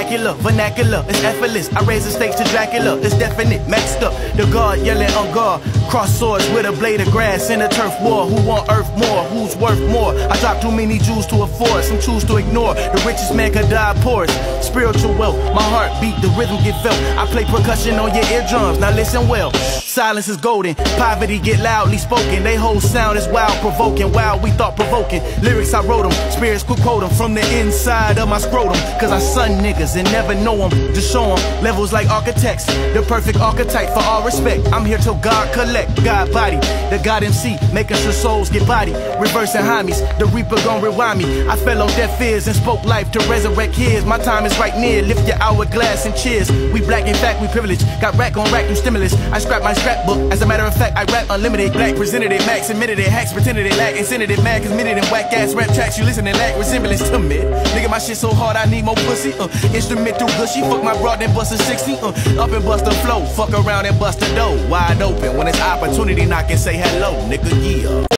spectacular, vernacular, it's effortless. I raise the stakes to Dracula, it's definite, maxed up. The guard yelling oh, on guard, cross swords with a blade of grass in a turf war. Who want earth more? Who's worth more? I drop too many Jews to afford, some choose to ignore. The richest man could die poor. Spiritual wealth, my heart beat, the rhythm get felt. I play percussion on your eardrums, now listen well. Silence is golden, poverty get loudly spoken. They whole sound is wild, provoking, wild, we thought provoking. Lyrics I wrote them, spirits could quote them from the inside of my scrotum. Cause I son niggas and never know them, just show them. Levels like architects, the perfect archetype for all respect. I'm here till God collect, God body. The God MC, making sure souls get body. Reversing homies, the reaper gon' rewind me. I fell on deaf ears and spoke life to resurrect his. My time is right near, lift your hourglass and cheers. We black, in fact, we privileged. Got rack on rack through stimulus. I scrap my scrapbook. As a matter of fact, I rap unlimited. Black presented it, max admitted it. Hacks pretended it, lack incented it. Mad committed and whack ass rap tracks. You listen and lack resemblance to me. Nigga, my shit so hard, I need more pussy. Uh, instrumental gushy. Fuck my broad and bust a 60. Uh, up and bust the flow. Fuck around and bust the dough. Wide open when it's opportunity, knock and say hello, nigga. Yeah.